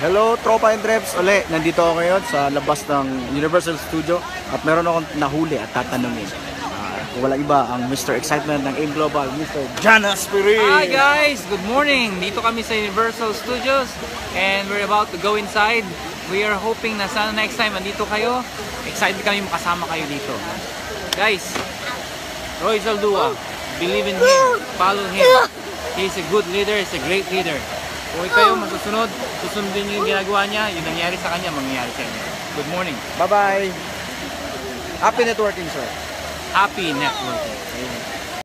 Hello, Tropa and Reps. Uli, nandito ako ngayon sa labas ng Universal Studio at meron akong nahuli at tatanungin. Ah, kung wala iba, ang Mr. Excitement ng AIM Global, Mr. Jan Aspirin. Hi guys! Good morning! Dito kami sa Universal Studios and we're about to go inside. We are hoping na sana next time andito kayo. Excited kami makasama kayo dito. Guys, Roy Zaldua, believe in him, follow him. He's a good leader, he's a great leader. Kung kayo masusunod, susundin niyo yung ginagawa niya, yung nangyari sa kanya, mangyayari sa inyo. Good morning. Bye-bye. Happy networking, sir. Happy networking.